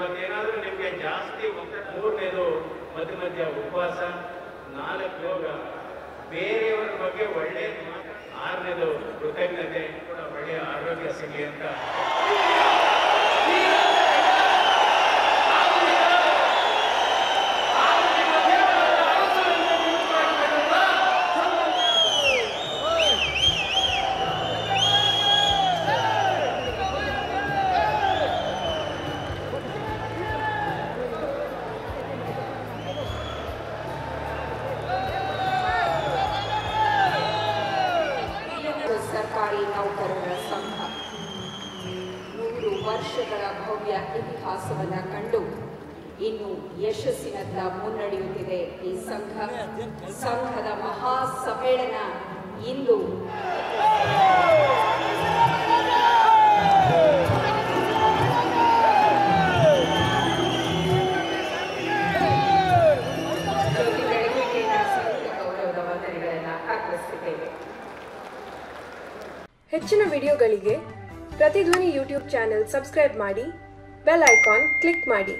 ಇವತ್ತೇನಾದ್ರೂ ನಿಮಗೆ ಜಾಸ್ತಿ ಮೂರನೇದು ಮಧ್ಯ ಮಧ್ಯ ಉಪವಾಸ, ನಾಲ್ಕು ಯೋಗ, ಬೇರೆಯವರ ಬಗ್ಗೆ ಒಳ್ಳೆಯದು ಮಾತ್ರ, ಆರನೇದು ಕೃತಜ್ಞತೆ ಕೂಡ ಒಳ್ಳೆಯ ಆರೋಗ್ಯ ಸಿಗಲಿ ಅಂತ. ವರ್ಷಗಳ ಭವ್ಯ ಇತಿಹಾಸವನ್ನು ಕಂಡು ಇನ್ನು ಯಶಸ್ಸಿನತ್ತ ಮುನ್ನಡೆಯುತ್ತಿದೆ ಈ ಸಂಘ. ಸಂಘದ ಮಹಾ ಸಮ್ಮೇಳನ ಇಂದು. ಹೆಚ್ಚಿನ ವಿಡಿಯೋಗಳಿಗೆ ಪ್ರತಿಧ್ವನಿ ಯೂಟ್ಯೂಬ್ ಚಾನೆಲ್ ಸಬ್ಸ್ಕ್ರೈಬ್ ಮಾಡಿ ಬೆಲ್ ಐಕಾನ್ ಕ್ಲಿಕ್ ಮಾಡಿ